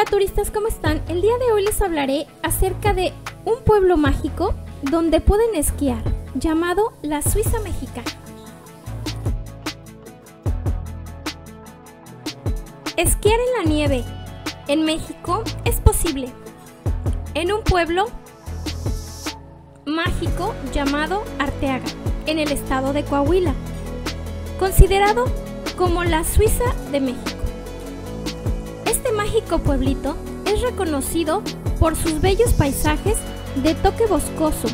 Hola turistas, ¿cómo están? El día de hoy les hablaré acerca de un pueblo mágico donde pueden esquiar, llamado la Suiza Mexicana. Esquiar en la nieve en México es posible en un pueblo mágico llamado Arteaga, en el estado de Coahuila, considerado como la Suiza de México. Mágico pueblito es reconocido por sus bellos paisajes de toque boscoso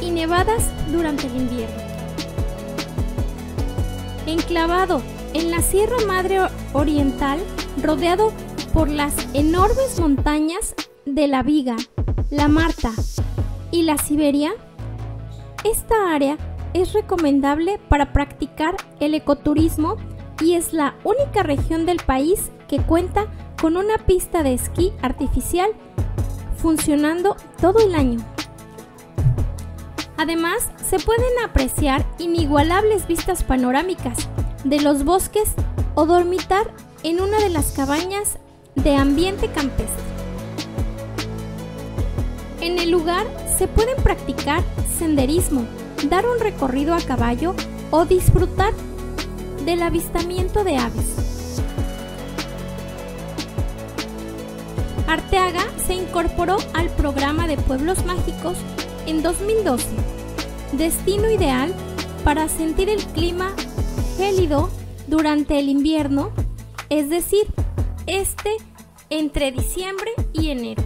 y nevadas durante el invierno. Enclavado en la Sierra Madre Oriental, rodeado por las enormes montañas de la Viga, la Marta y la Siberia, esta área es recomendable para practicar el ecoturismo y es la única región del país que cuenta con una pista de esquí artificial funcionando todo el año. Además, se pueden apreciar inigualables vistas panorámicas de los bosques o dormitar en una de las cabañas de ambiente campestre. En el lugar se pueden practicar senderismo, dar un recorrido a caballo o disfrutar del avistamiento de aves. Arteaga se incorporó al programa de Pueblos Mágicos en 2012, destino ideal para sentir el clima gélido durante el invierno, es decir, este entre diciembre y enero.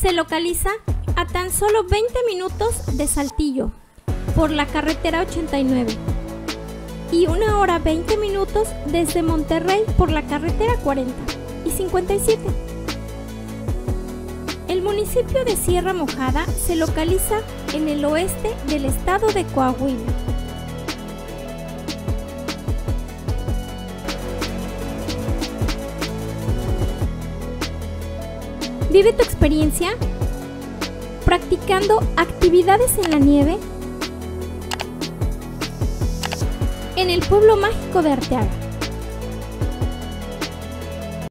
Se localiza a tan solo 20 minutos de Saltillo por la carretera 89 y una hora 20 minutos desde Monterrey por la carretera 40 y 57. El municipio de Sierra Mojada se localiza en el oeste del estado de Coahuila. Vive tu experiencia practicando actividades en la nieve en el pueblo mágico de Arteaga.